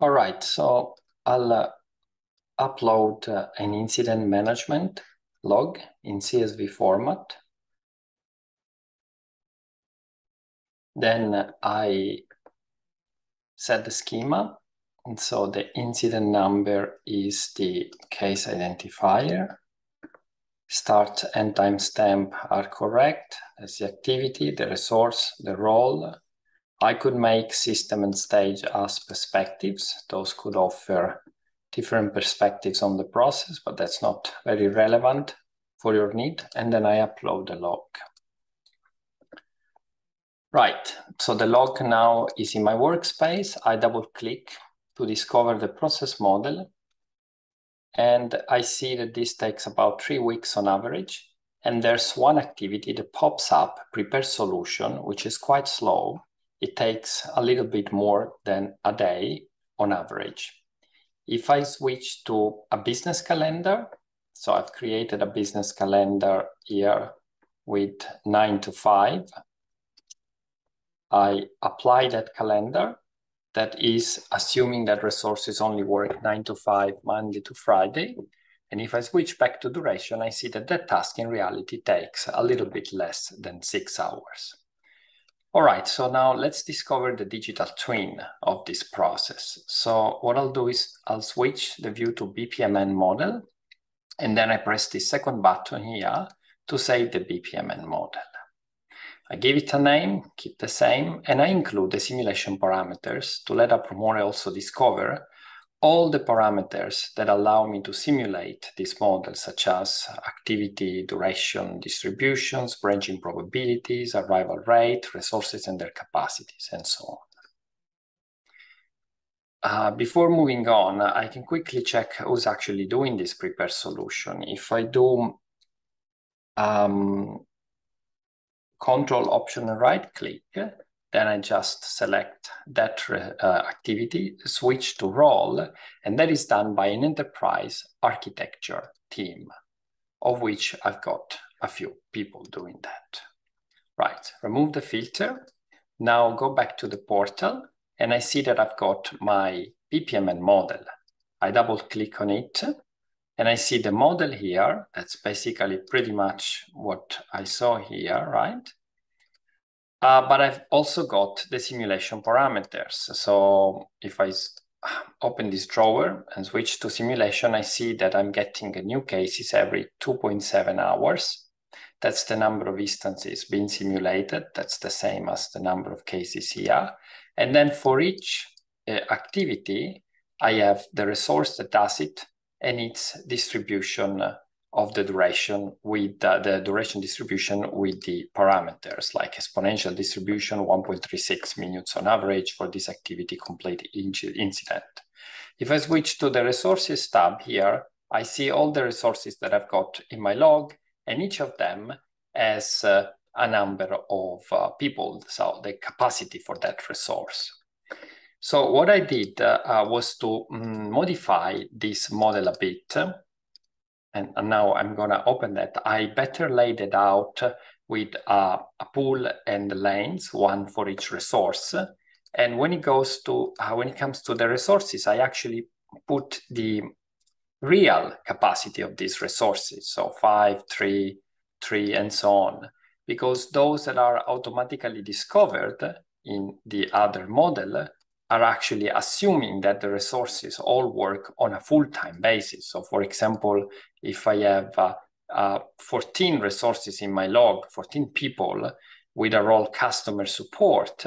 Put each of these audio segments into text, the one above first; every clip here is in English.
All right, so I'll uh, upload uh, an incident management log in CSV format. Then I set the schema. And so the incident number is the case identifier. Start and timestamp are correct. That's the activity, the resource, the role. I could make system and stage as perspectives. Those could offer different perspectives on the process, but that's not very relevant for your need. And then I upload the log. Right, so the log now is in my workspace. I double click to discover the process model. And I see that this takes about three weeks on average. And there's one activity that pops up, prepare solution, which is quite slow. It takes a little bit more than a day on average. If I switch to a business calendar, so I've created a business calendar here with nine to five. I apply that calendar that is assuming that resources only work nine to five, Monday to Friday. And if I switch back to duration, I see that that task in reality takes a little bit less than six hours. All right, so now let's discover the digital twin of this process. So what I'll do is I'll switch the view to BPMN model, and then I press the second button here to save the BPMN model. I give it a name, keep the same, and I include the simulation parameters to let Apromore also discover all the parameters that allow me to simulate this model, such as activity, duration, distributions, branching probabilities, arrival rate, resources and their capacities, and so on. Uh, before moving on, I can quickly check who's actually doing this prepare solution. If I do um, control option and right click, then I just select that uh, activity, switch to role, and that is done by an enterprise architecture team, of which I've got a few people doing that. Right, remove the filter. Now go back to the portal, and I see that I've got my BPMN model. I double click on it, and I see the model here. That's basically pretty much what I saw here, right? Uh, but I've also got the simulation parameters. So if I open this drawer and switch to simulation, I see that I'm getting a new cases every 2.7 hours. That's the number of instances being simulated. That's the same as the number of cases here. And then for each uh, activity, I have the resource that does it and its distribution of the duration with uh, the duration distribution with the parameters like exponential distribution 1.36 minutes on average for this activity complete incident. If I switch to the resources tab here, I see all the resources that I've got in my log and each of them has uh, a number of uh, people, so the capacity for that resource. So what I did uh, was to um, modify this model a bit. And, and now I'm gonna open that. I better laid it out with uh, a pool and lanes, one for each resource. And when it goes to, uh, when it comes to the resources, I actually put the real capacity of these resources. So five, three, three, and so on. Because those that are automatically discovered in the other model are actually assuming that the resources all work on a full-time basis. So for example, if I have uh, uh, 14 resources in my log, 14 people with a role customer support,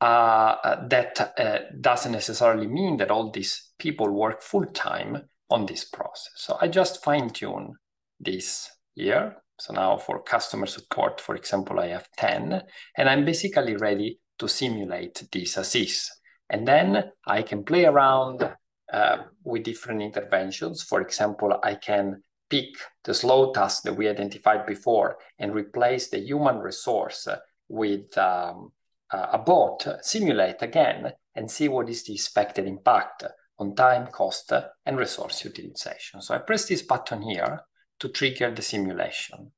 uh, that uh, doesn't necessarily mean that all these people work full-time on this process. So I just fine-tune this here. So now for customer support, for example, I have 10, and I'm basically ready to simulate this as-is. And then I can play around uh, with different interventions. For example, I can pick the slow task that we identified before and replace the human resource with um, a bot, simulate again, and see what is the expected impact on time, cost, and resource utilization. So I press this button here to trigger the simulation.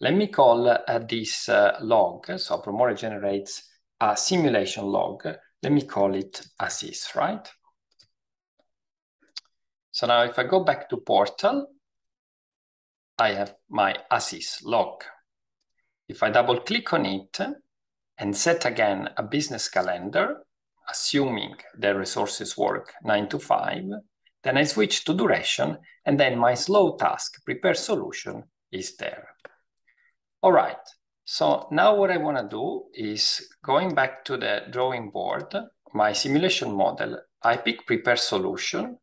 Let me call uh, this uh, log. So Apromore generates a simulation log let me call it as-is, right? So now if I go back to portal, I have my as-is log. If I double click on it and set again a business calendar, assuming the resources work nine to five, then I switch to duration and then my slow task prepare solution is there. All right, so now what I want to do is going back to the drawing board, my simulation model, I pick prepare solution,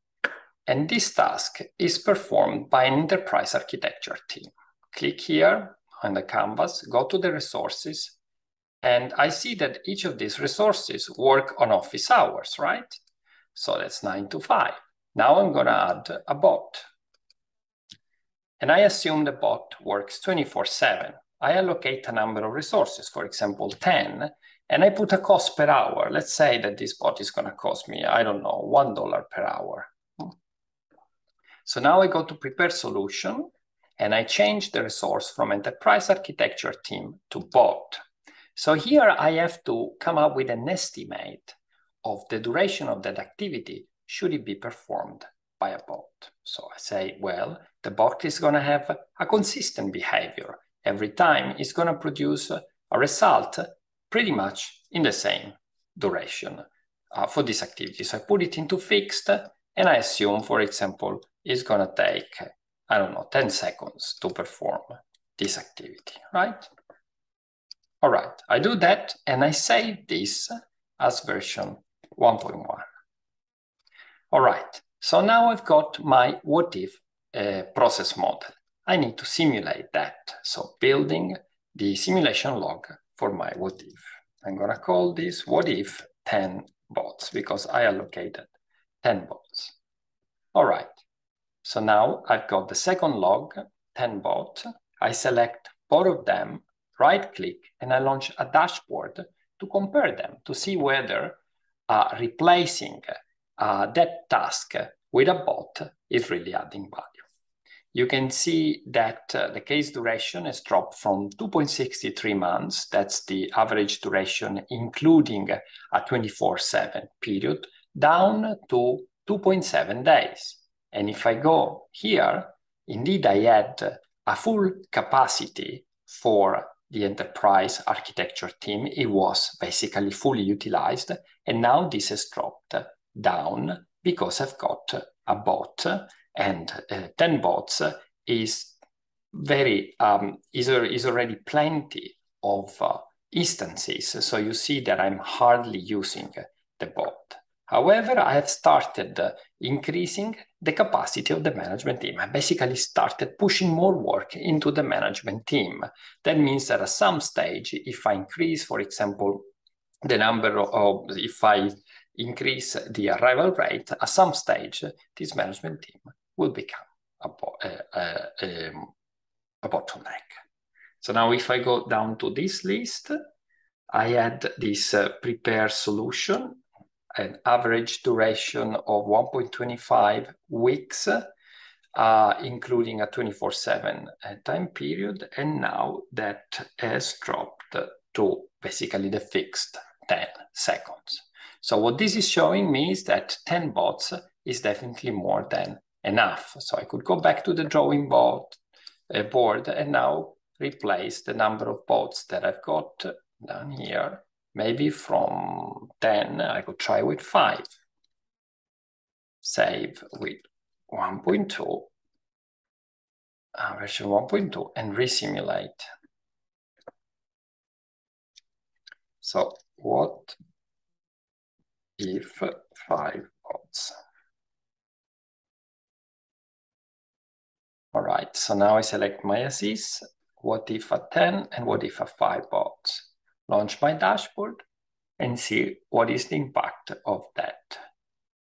and this task is performed by an enterprise architecture team. Click here on the canvas, go to the resources, and I see that each of these resources work on office hours, right? So that's nine to five. Now I'm gonna add a bot. And I assume the bot works 24 seven. I allocate a number of resources, for example, 10, and I put a cost per hour. Let's say that this bot is going to cost me, I don't know, $1 per hour. So now I go to prepare solution and I change the resource from enterprise architecture team to bot. So here I have to come up with an estimate of the duration of that activity should it be performed by a bot. So I say, well, the bot is going to have a consistent behavior every time is going to produce a result pretty much in the same duration uh, for this activity. So I put it into fixed and I assume, for example, it's going to take, I don't know, 10 seconds to perform this activity, right? All right, I do that and I save this as version 1.1. All right, so now I've got my what if uh, process model. I need to simulate that. So building the simulation log for my what if. I'm gonna call this what if 10 bots because I allocated 10 bots. All right, so now I've got the second log, 10 bot. I select both of them, right click, and I launch a dashboard to compare them to see whether uh, replacing uh, that task with a bot is really adding value you can see that uh, the case duration has dropped from 2.63 months, that's the average duration, including a 24-7 period, down to 2.7 days. And if I go here, indeed I had a full capacity for the enterprise architecture team. It was basically fully utilized. And now this has dropped down because I've got a bot and uh, 10 bots is very um, is, is already plenty of uh, instances. So you see that I'm hardly using the bot. However, I have started increasing the capacity of the management team. I basically started pushing more work into the management team. That means that at some stage, if I increase, for example, the number of, if I increase the arrival rate, at some stage, this management team will become a, a, a, a bottleneck. So now if I go down to this list, I had this uh, prepare solution, an average duration of 1.25 weeks, uh, including a 24-7 uh, time period. And now that has dropped to basically the fixed 10 seconds. So what this is showing me is that 10 bots is definitely more than enough. So I could go back to the drawing board, uh, board and now replace the number of boats that I've got down here. Maybe from 10, I could try with 5. Save with 1.2, uh, version 1.2, and resimulate. So what if 5 All right, so now I select my as-is, what if a 10 and what if a 5 bots. Launch my dashboard and see what is the impact of that.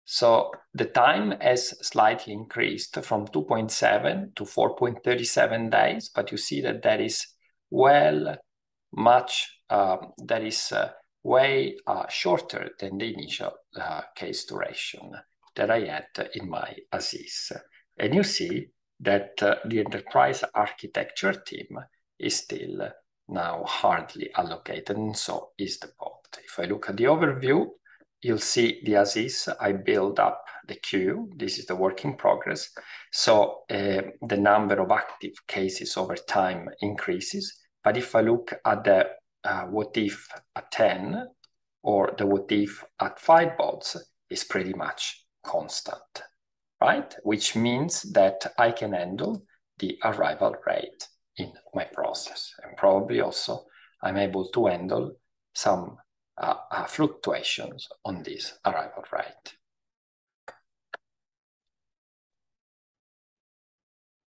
So the time has slightly increased from 2.7 to 4.37 days, but you see that that is well much, um, that is uh, way uh, shorter than the initial uh, case duration that I had in my as-is. And you see that uh, the enterprise architecture team is still now hardly allocated, and so is the bot. If I look at the overview, you'll see the as-is, I build up the queue. This is the work in progress. So uh, the number of active cases over time increases. But if I look at the uh, what if at 10 or the what if at 5 bots, is pretty much constant, right? Which means that I can handle the arrival rate in my process. And probably also I'm able to handle some uh, uh, fluctuations on this arrival rate.